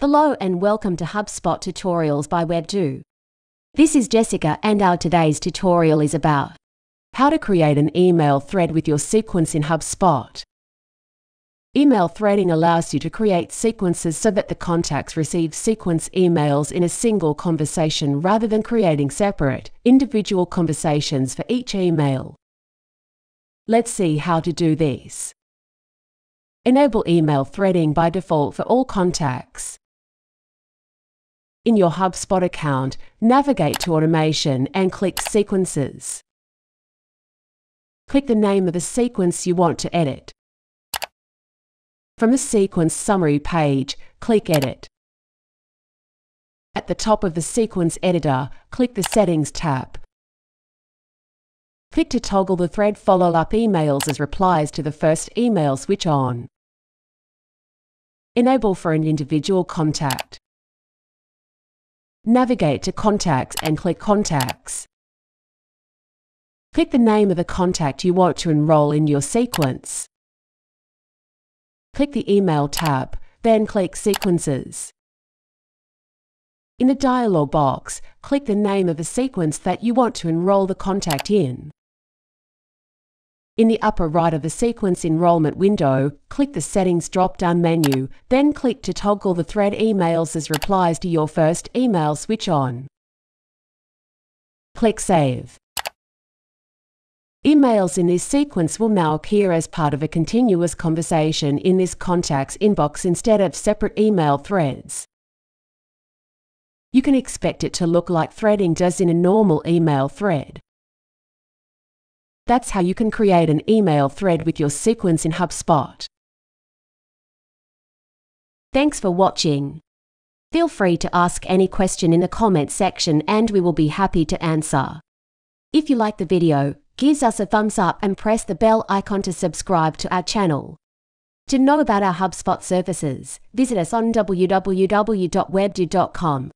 Hello and welcome to HubSpot Tutorials by Webdew. This is Jessica and our today's tutorial is about how to create an email thread with your sequence in HubSpot. Email threading allows you to create sequences so that the contacts receive sequence emails in a single conversation rather than creating separate, individual conversations for each email. Let's see how to do this. Enable email threading by default for all contacts. In your HubSpot account, navigate to Automation and click Sequences. Click the name of the sequence you want to edit. From the Sequence Summary page, click Edit. At the top of the Sequence Editor, click the Settings tab. Click to toggle the thread follow-up emails as replies to the first email switch on. Enable for an individual contact. Navigate to Contacts and click Contacts. Click the name of the contact you want to enroll in your sequence. Click the Email tab, then click Sequences. In the dialog box, click the name of the sequence that you want to enroll the contact in. In the upper right of the Sequence Enrollment window, click the Settings drop-down menu, then click to toggle the thread emails as replies to your first email switch on. Click Save. Emails in this sequence will now appear as part of a continuous conversation in this contacts inbox instead of separate email threads. You can expect it to look like threading does in a normal email thread. That's how you can create an email thread with your sequence in HubSpot. Thanks for watching. Feel free to ask any question in the comment section and we will be happy to answer. If you like the video, give us a thumbs up and press the bell icon to subscribe to our channel. To know about our HubSpot services, visit us on www.webdew.com.